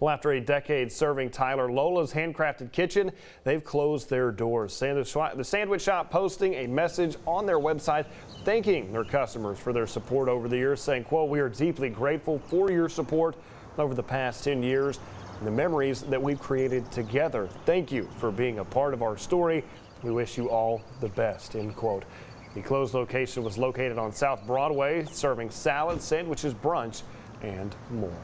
Well, after a decade serving Tyler, Lola's Handcrafted Kitchen, they've closed their doors. The sandwich shop posting a message on their website thanking their customers for their support over the years, saying, quote, we are deeply grateful for your support over the past 10 years and the memories that we've created together. Thank you for being a part of our story. We wish you all the best, end quote. The closed location was located on South Broadway, serving salads, sandwiches, brunch, and more.